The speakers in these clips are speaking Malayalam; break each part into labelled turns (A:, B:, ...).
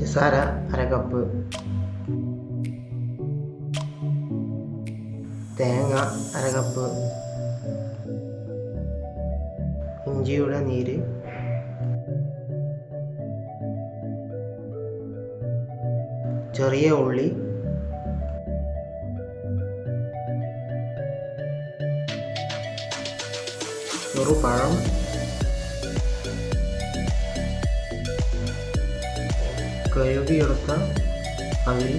A: പഞ്ചസാര അര കപ്പ്. തേങ്ങ അര കപ്പ്. ഇഞ്ചിയുടെ നീര്. ചെറിയ ഉള്ളി. ഒരു కయోగియుడత అవి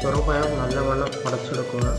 A: త్వరపయం నల్లవన పడచుడుకుగా